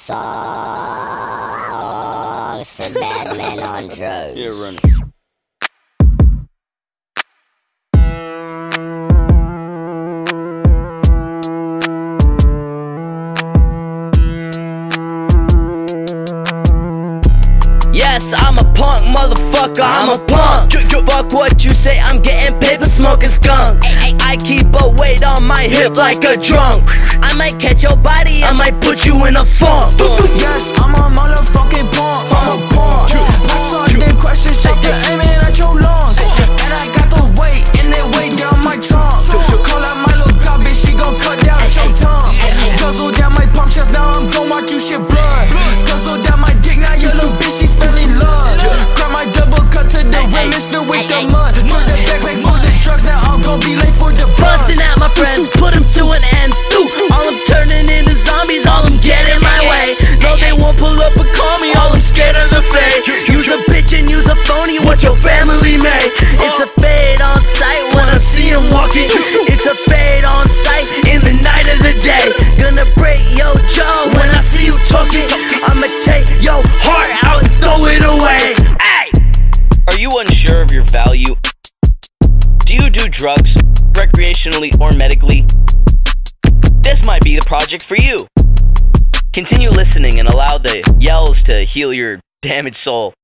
Songs for bad men on drugs. Yeah, run it. Yes, I'm a punk, motherfucker, I'm a punk. Fuck what you say, I'm getting paper, smoking skunk. I keep a weight on my hip like a drunk. I might catch your body, I might put you in a funk. Yes, what your family made. It's a uh. fade on sight when I see him walking. It's a fade on sight in the night of the day. Gonna break your jaw when I see you talking. I'ma take your heart out and throw it away. Hey! Are you unsure of your value? Do you do drugs, recreationally or medically? This might be the project for you. Continue listening and allow the yells to heal your damaged soul.